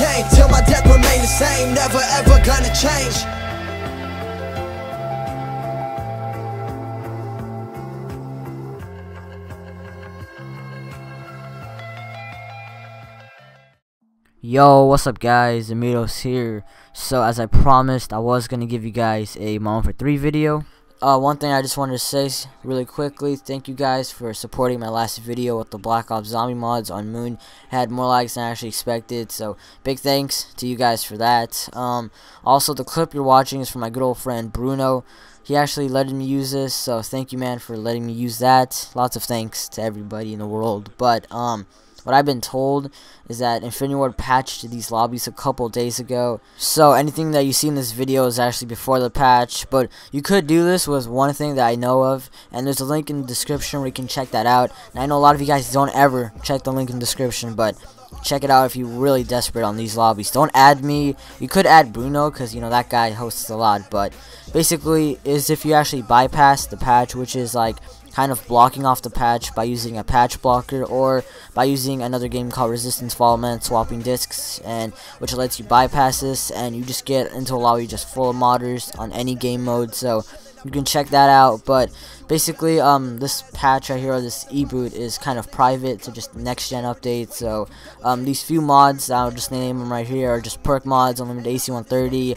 became Till my death remain the same, never ever gonna change Yo, what's up guys, Amitoz here. So as I promised, I was going to give you guys a Mom for 3 video. Uh, one thing I just wanted to say really quickly, thank you guys for supporting my last video with the Black Ops Zombie mods on Moon. It had more likes than I actually expected, so big thanks to you guys for that. Um, also, the clip you're watching is from my good old friend Bruno. He actually let me use this, so thank you man for letting me use that. Lots of thanks to everybody in the world. But, um, what I've been told is that Infinity Ward patched these lobbies a couple days ago. So anything that you see in this video is actually before the patch. But you could do this with one thing that I know of. And there's a link in the description where you can check that out. And I know a lot of you guys don't ever check the link in the description. But check it out if you're really desperate on these lobbies. Don't add me. You could add Bruno because, you know, that guy hosts a lot. But basically is if you actually bypass the patch, which is like kind of blocking off the patch by using a patch blocker or by using another game called Resistance Fall of Man swapping discs and which lets you bypass this and you just get into a lobby just full of modders on any game mode so you can check that out but basically um this patch right here or this e-boot is kind of private to just next gen updates so um these few mods I'll just name them right here are just perk mods unlimited AC130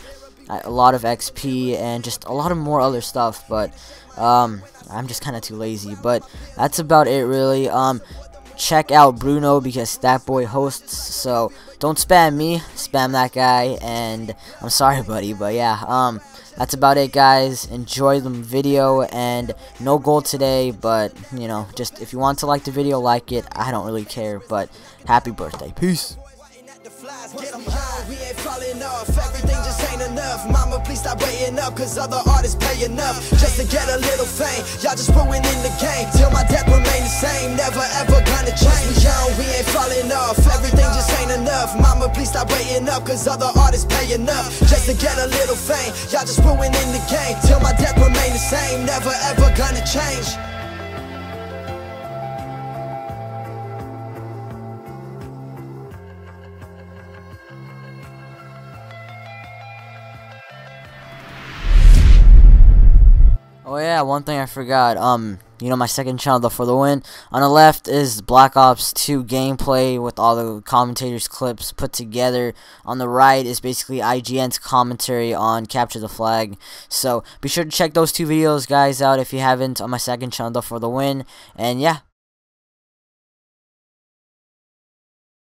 a lot of XP and just a lot of more other stuff but um I'm just kind of too lazy. But that's about it, really. Um, check out Bruno because that boy hosts. So don't spam me, spam that guy. And I'm sorry, buddy, but yeah. Um, that's about it, guys. Enjoy the video and no goal today, but you know, just if you want to like the video, like it. I don't really care, but happy birthday. Peace falling off. Everything just ain't enough. Mama, please stop waiting up, cause other artists pay enough just to get a little fame. Y'all just ruining the game. Till my death remain the same. Never ever gonna change. We young, we ain't falling off. Everything just ain't enough. Mama, please stop waiting up, cause other artists pay enough just to get a little fame. Y'all just ruining the game. Till my death remain the same. Never ever gonna change. Yeah, one thing I forgot. Um, you know my second channel, the for the win. On the left is Black Ops 2 gameplay with all the commentators' clips put together. On the right is basically IGN's commentary on Capture the Flag. So be sure to check those two videos, guys, out if you haven't on my second channel, the for the win. And yeah,